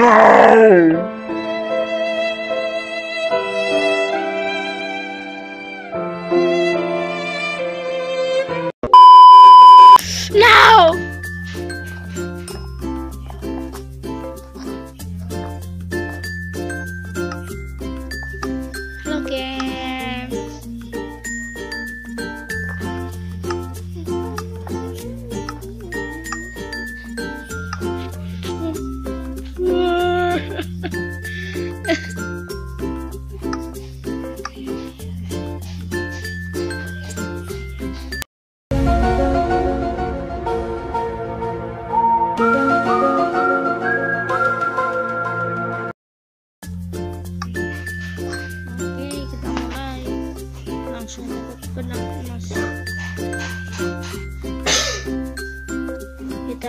No! No!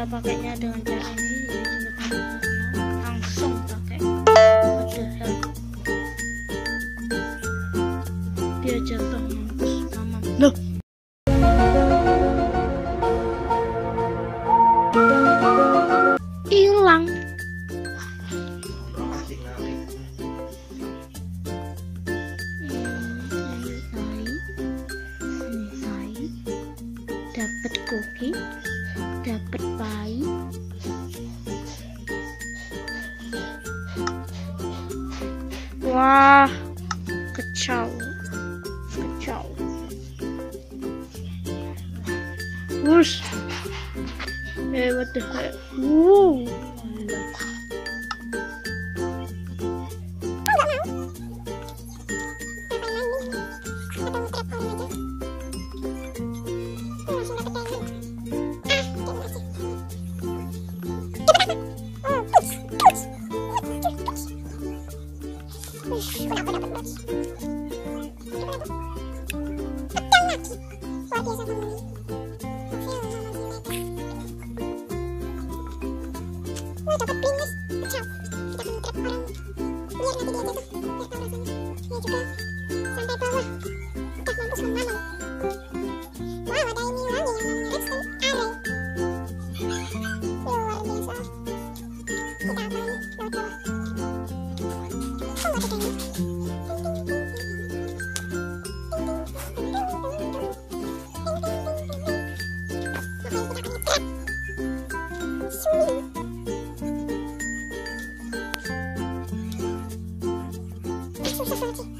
cara pakainya dengan cara ini ya, kan langsung pakai what the dia jatuh mama loh. Hilang. dapat bayi, wah kecau. Kecau. Wush. Eh what the heck? Woo. Please. そうそうそう。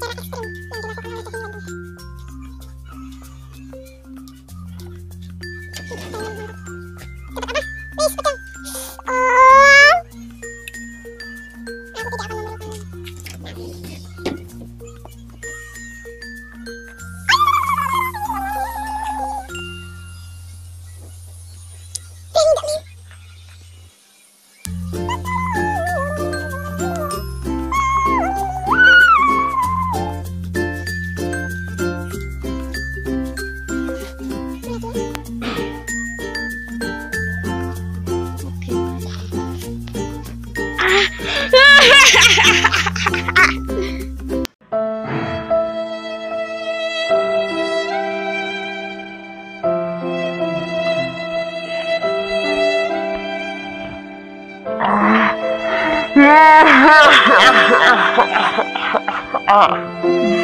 Thank you. Ah.